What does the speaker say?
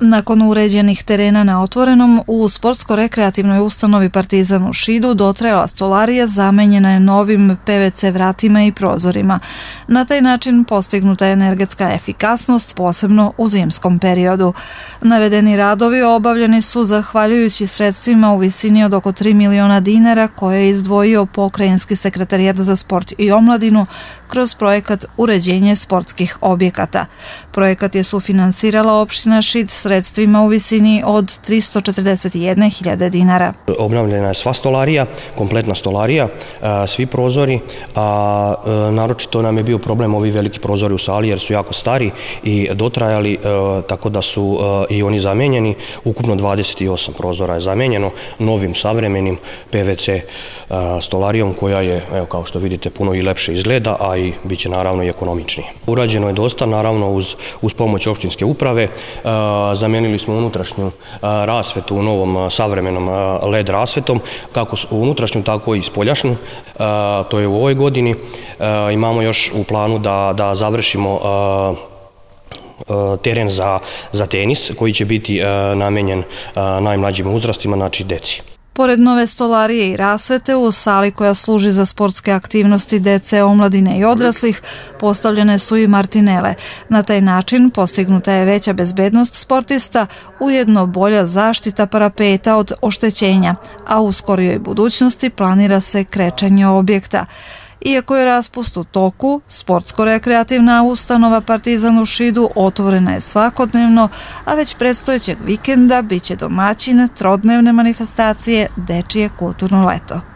Nakon uređenih terena na otvorenom, u sportsko-rekreativnoj ustanovi Partizan u Šidu dotrajala stolarija zamenjena je novim PVC vratima i prozorima. Na taj način postignuta je energetska efikasnost, posebno u zimskom periodu. Navedeni radovi obavljeni su zahvaljujući sredstvima u visini od oko 3 miliona dinara koje je izdvojio pokrajinski sekretarijat za sport i omladinu kroz projekat Uređenje sportskih objekata. Projekat je sufinansirala opština Šid sredstvima u visini od 341.000 dinara. Obnavljena je sva stolarija, kompletna stolarija, svi prozori, a naročito nam je bio problem ovi veliki prozori u sali jer su jako stari i dotrajali, tako da su i oni zamenjeni. Ukupno 28 prozora je zamenjeno novim savremenim PVC stolarijom koja je, evo kao što vidite, puno i lepše izgleda, a i bit će naravno i ekonomičnije. Urađeno je dosta, naravno uz, uz pomoć opštinske uprave, zamenili smo unutrašnju rasvetu u novom savremenom LED rasvetom, kako unutrašnju, tako i spoljašnju. To je u ovoj godini. Imamo još u planu da, da završimo teren za, za tenis koji će biti namenjen najmlađim uzrastima, znači deci. Pored nove stolarije i rasvete, u sali koja služi za sportske aktivnosti dece, omladine i odraslih, postavljene su i martinele. Na taj način postignuta je veća bezbednost sportista, ujedno bolja zaštita parapeta od oštećenja, a u skorijoj budućnosti planira se krećanje objekta. Iako je raspust u toku, sportsko-rekreativna ustanova Partizan u Šidu otvorena je svakodnevno, a već predstojećeg vikenda biće domaćin trodnevne manifestacije Dečije kulturno leto.